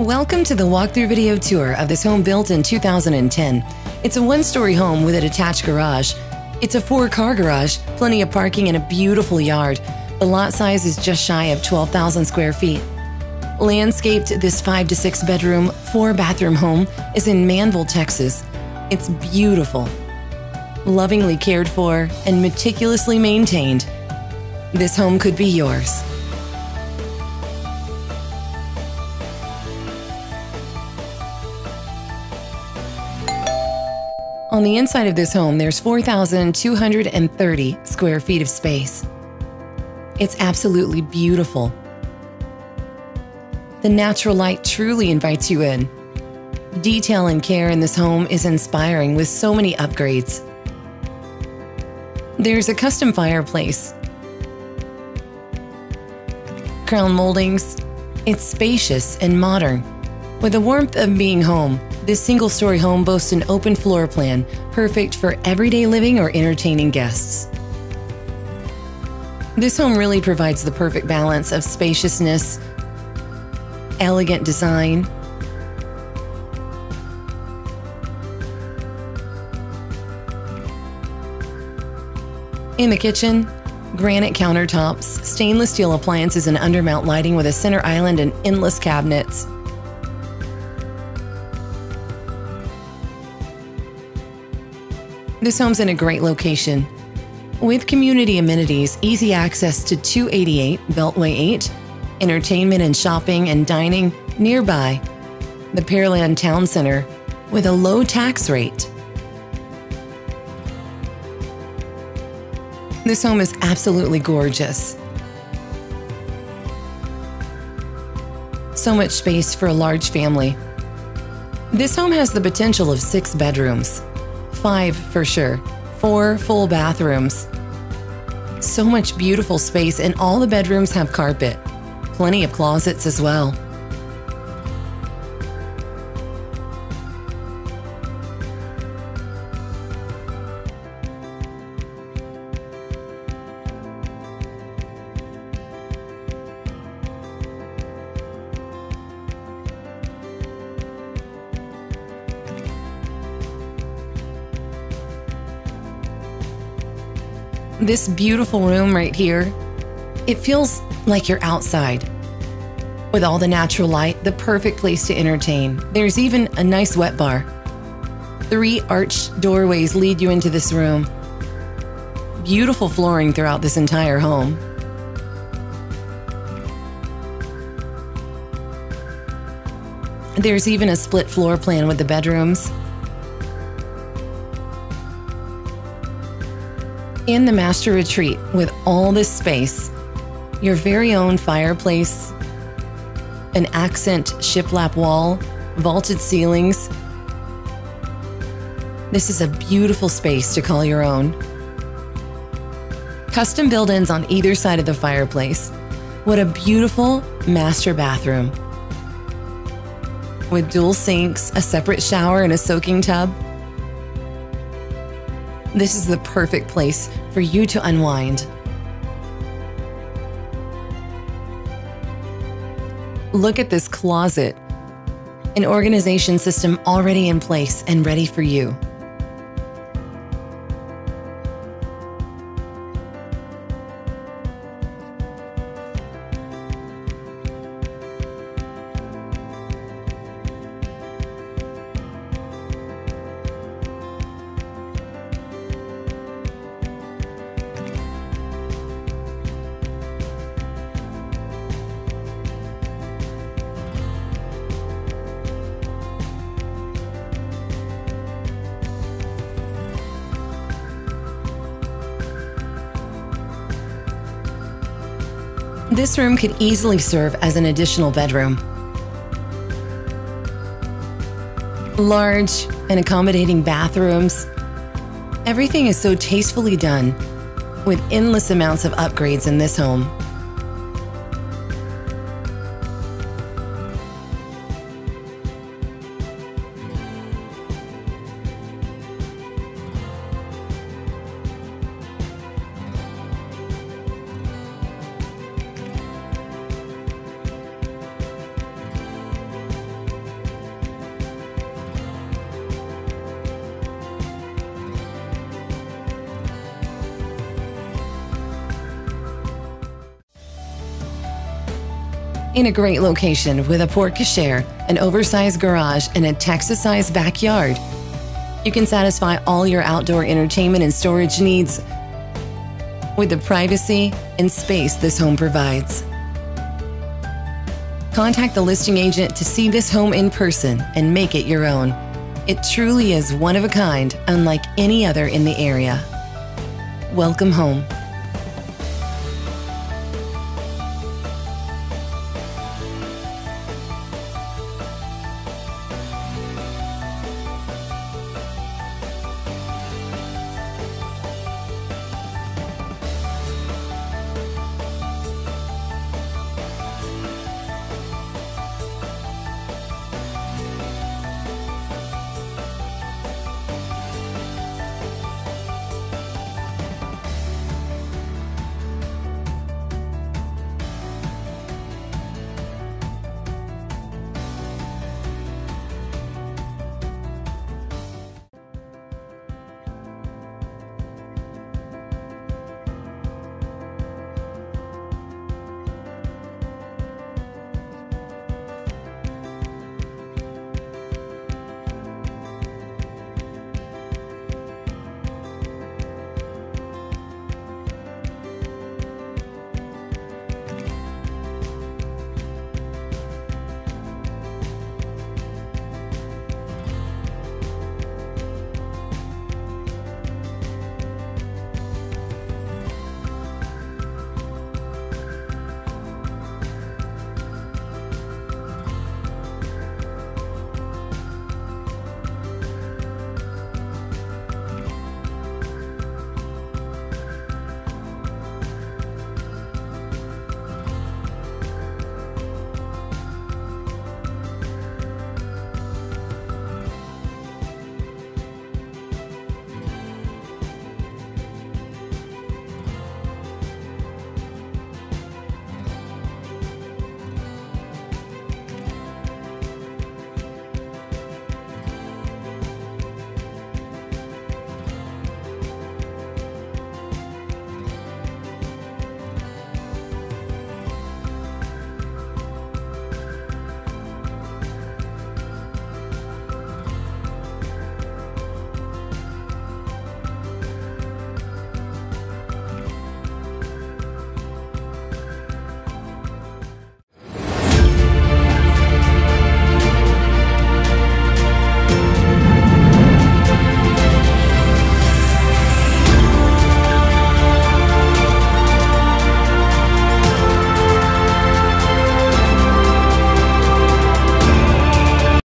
Welcome to the walkthrough video tour of this home built in 2010. It's a one story home with a detached garage. It's a four car garage, plenty of parking, and a beautiful yard. The lot size is just shy of 12,000 square feet. Landscaped, this five to six bedroom, four bathroom home is in Manvel, Texas. It's beautiful, lovingly cared for, and meticulously maintained. This home could be yours. On the inside of this home, there's 4,230 square feet of space. It's absolutely beautiful. The natural light truly invites you in. Detail and care in this home is inspiring with so many upgrades. There's a custom fireplace, crown moldings. It's spacious and modern. With the warmth of being home, this single story home boasts an open floor plan, perfect for everyday living or entertaining guests. This home really provides the perfect balance of spaciousness, elegant design, In the kitchen, granite countertops, stainless steel appliances, and undermount lighting with a center island and endless cabinets. This home's in a great location. With community amenities, easy access to 288 Beltway 8, entertainment and shopping and dining nearby, the Pearland Town Center, with a low tax rate. This home is absolutely gorgeous. So much space for a large family. This home has the potential of six bedrooms. Five for sure. Four full bathrooms. So much beautiful space, and all the bedrooms have carpet. Plenty of closets as well. This beautiful room right here, it feels like you're outside. With all the natural light, the perfect place to entertain. There's even a nice wet bar. Three arched doorways lead you into this room. Beautiful flooring throughout this entire home. There's even a split floor plan with the bedrooms. In the master retreat, with all this space, your very own fireplace, an accent shiplap wall, vaulted ceilings. This is a beautiful space to call your own. Custom build ins on either side of the fireplace. What a beautiful master bathroom. With dual sinks, a separate shower, and a soaking tub. This is the perfect place for you to unwind. Look at this closet. An organization system already in place and ready for you. This room could easily serve as an additional bedroom. Large and accommodating bathrooms. Everything is so tastefully done, with endless amounts of upgrades in this home. In a great location with a porte cochere, an oversized garage, and a Texas sized backyard, you can satisfy all your outdoor entertainment and storage needs with the privacy and space this home provides. Contact the listing agent to see this home in person and make it your own. It truly is one of a kind, unlike any other in the area. Welcome home.